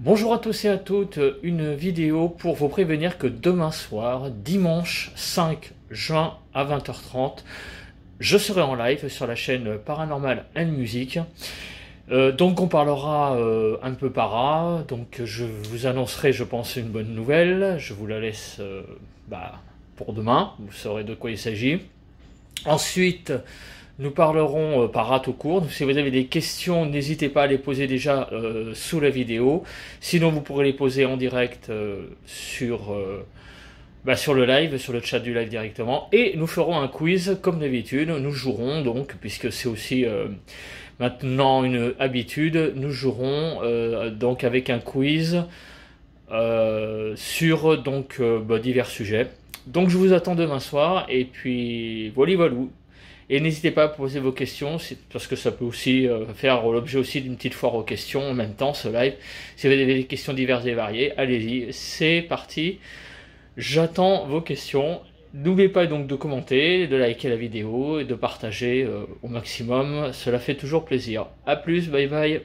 Bonjour à tous et à toutes, une vidéo pour vous prévenir que demain soir, dimanche 5 juin à 20h30, je serai en live sur la chaîne Paranormal and Music. Euh, donc on parlera euh, un peu para, donc je vous annoncerai je pense une bonne nouvelle, je vous la laisse euh, bah, pour demain, vous saurez de quoi il s'agit. Ensuite, nous parlerons euh, par rate au cours. Si vous avez des questions, n'hésitez pas à les poser déjà euh, sous la vidéo. Sinon, vous pourrez les poser en direct euh, sur, bah, sur le live, sur le chat du live directement. Et nous ferons un quiz comme d'habitude. Nous jouerons donc, puisque c'est aussi maintenant une habitude, nous jouerons donc avec un quiz sur donc bah, divers sujets. Donc je vous attends demain soir et puis voilà voilà. Et n'hésitez pas à poser vos questions parce que ça peut aussi euh, faire l'objet aussi d'une petite foire aux questions en même temps ce live. Si vous avez des questions diverses et variées, allez-y, c'est parti. J'attends vos questions. N'oubliez pas donc de commenter, de liker la vidéo et de partager euh, au maximum. Cela fait toujours plaisir. A plus, bye bye.